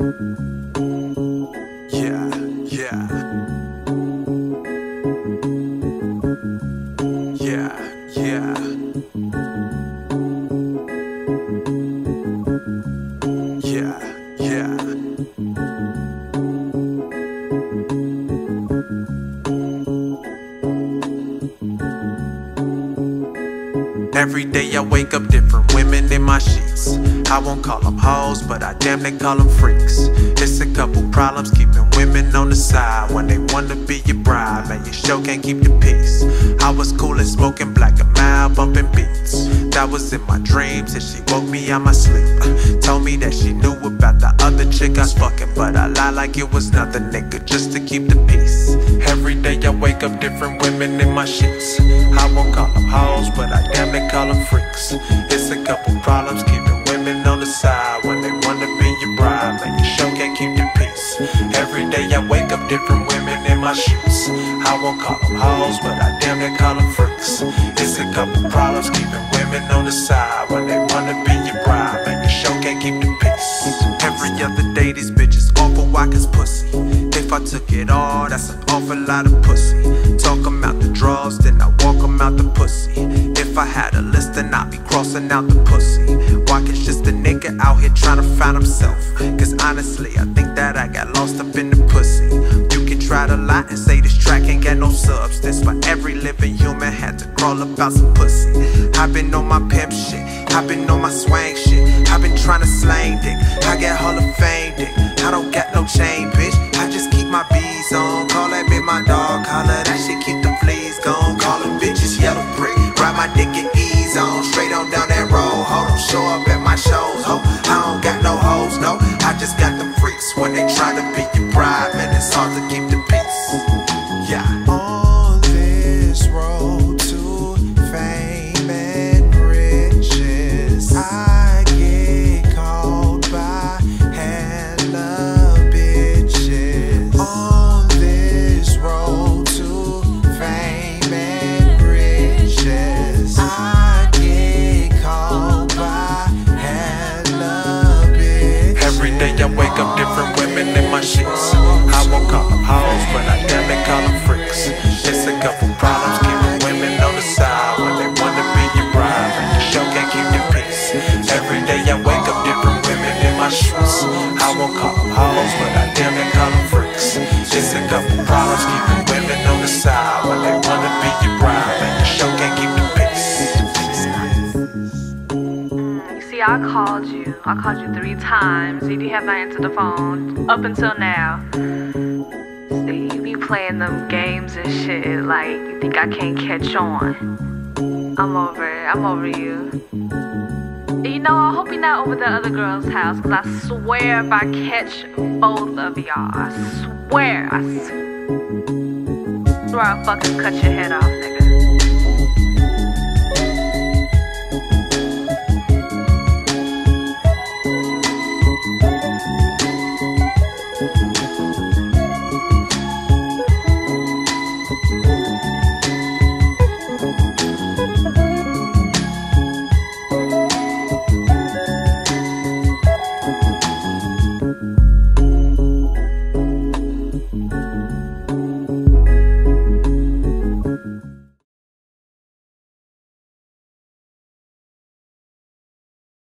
Yeah, yeah. Yeah, yeah. Yeah, yeah. Every day I wake up different women in my sheets. I won't call them hoes, but I damn they call them freaks. It's a couple problems keeping women on the side when they wanna be your bride. Man, you sure can't keep your peace. I was cool and smoking black and mild, bumping beats. That was in my dreams, and she woke me out my sleep. Uh, Told me that she knew about the other chick I was fucking, but I lied like it was nothing, nigga, just to keep the peace. Every day I wake up different women in my sheets. I won't call them hoes, but I damn they call them freaks. It's a couple problems keeping women on the side when they wanna be your bride. Man, you sure can't keep the peace. Every day I wake up different women in my sheets. I won't call them hoes, but I damn near call them freaks. It's a couple problems keeping women on the side when they wanna be your bride. Man, you sure can't keep the peace. Every other day these bitches awful whackers pussy. If I took it all, that's an awful lot of pussy. Talk 'em to find himself. Cause honestly, I think that I got lost up in the pussy. You can try to lie and say this track ain't got no substance. But every living human had to crawl about some pussy. I've been on my pimp shit, I've been on my swang shit. I've been trying to slang dick, I get Hall of Fame dick. I don't got no chain, bitch. I just keep my bees got no hoes, no. I just got the freaks when they try to be your bride. Man, it's hard to keep I wake up different women in my sheets. I won't call them hoes, but I damn near call them freaks. It's a couple problems keeping women on the side when they wanna be your bride. And you sure can't keep your peace. Every day I wake up different women in my sheets. I won't call them hoes, but I damn near call them freaks. It's a couple problems keeping women on the side when they wanna be your bride. And you sure can't keep the peace. You see, I called you. I called you three times. You didn't have to answer the phone up until now. See, you be playing them games and shit like you think I can't catch on. I'm over it. I'm over you. And You know, I hope you're not over the other girl's house, cause I swear if I catch both of y'all, I swear, I swear I'll fucking cut your head off.